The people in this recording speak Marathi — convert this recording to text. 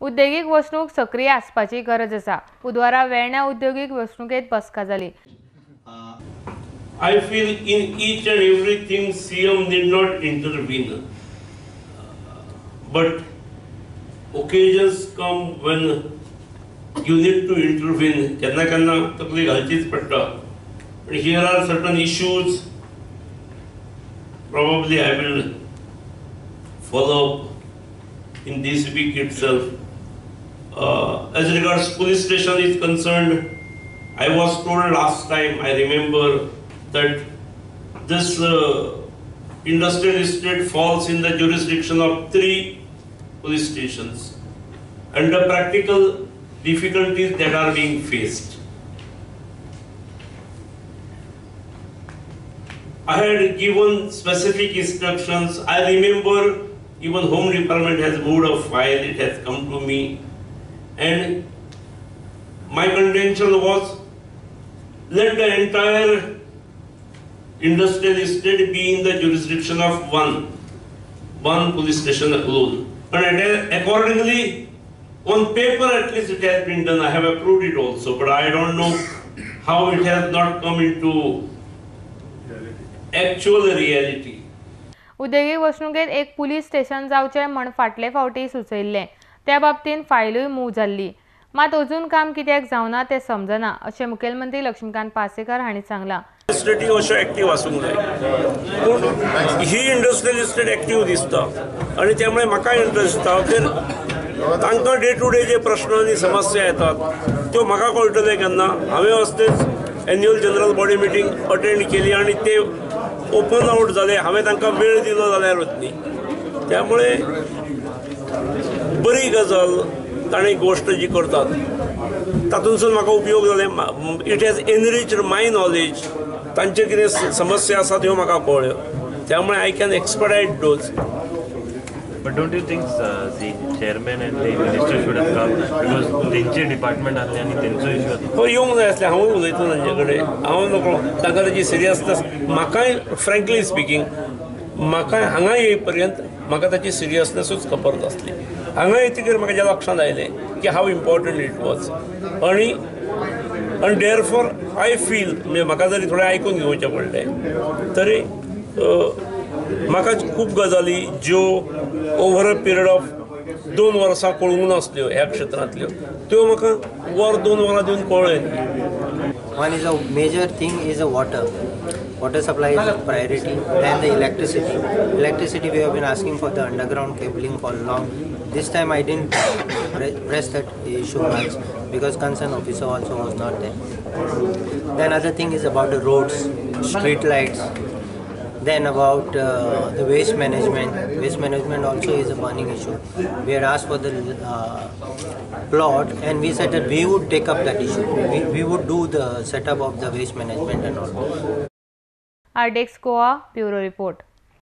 उद्देगीक वसणूक सक्रीय आसपाची गरज आसा बुधवारा वेर्ण्या उद्देगीक वसणुकेत बसका झाली. I feel in each and everything CM did not intervene but occasions come when you need to intervene केन्ना केन्ना तकली घालचीच पडटा आणि here are certain issues probably I will follow in this week itself Uh, as regards police station is concerned, I was told last time, I remember that this uh, industrial estate falls in the jurisdiction of three police stations and the practical difficulties that are being faced. I had given specific instructions. I remember even Home Department has moved a file, it has come to me. And my contention was let the entire industrial estate be in the jurisdiction of one, one police station alone. And accordingly, on paper at least it has been done. I have approved it also, but I don't know how it has not come into actual reality. उदयगी वसणुकेत एक पुलीस स्टेशन जावचे म्हण फाटले फावटी सुचयिल्लें त्या बाबतींत फायलूय मूव जाल्ली मात अजून काम कित्याक जावना तें समजना अशें मुखेलमंत्री लक्ष्मीकांत पासेकर हांणी सांगलां. इस्टेटी अश्यो एक्टीव आसूंक जाय पूण ही इंडस्ट्रियल इस्टेट एक्टीव दिसता. आनी त्यामुळे म्हाका इंट्रस्ट दिसता. तर तांकां डे टू डे जे प्रश्न आनी समस्या येतात त्यो म्हाका कळटले केन्ना हांवें असतेच annual general body meeting attend केली आनी ते ओपन आउट जाले हांवें तांकां वेळ दिलो जाल्यारूच न्ही त्यामुळे बरी गजाल ताणें गोश्ट जी करतात तातूंतसून म्हाका उपयोग जाले it has enriched my knowledge तांचे कितें समस्या आसा त्यो म्हाका कळ्ळ्यो. त्यामुळे I can expedite those But don't you think uh, the chairman and the minister should have come? Because department आसले आनी तेंचो इशू आसा हो येवंक जाय आसलें हांवूय उलयता तांचे कडेन हांव नको ताका ताची सिरियसनेस म्हाकाय फ्रँकली स्पिकींग म्हाकाय हांगा येय पर्यंत म्हाका ताची सिरियसनेसूच खबर नासली हांगा येतकीर म्हाका जें लक्षांत आयलें की हाव इम्पॉर्टंट इट वॉज आनी आनी डेअर फॉर आय फील म्हणजे म्हाका जरी थोडें आयकून घेवचें पडलें तरी म्हाका खूब गजाली ज्यो ओवर अ पिरियड ऑफ दोन वर्सां कळूंक नासल्यो हो, ह्या क्षेत्रांतल्यो हो. त्यो म्हाका वर दोन वरां दिवन कळ्ळें one is a major thing is a water Water supply is a priority. Then the electricity. Electricity we have been asking for the underground cabling for long. This time I didn't press that issue much because concerned officer also was not there. Then other thing is about the roads, street lights. Then about uh, the waste management. Waste management also is a burning issue. We had asked for the uh, plot and we said that we would take up that issue. We, we would do the setup of the waste management and all our DexCOA Bureau report.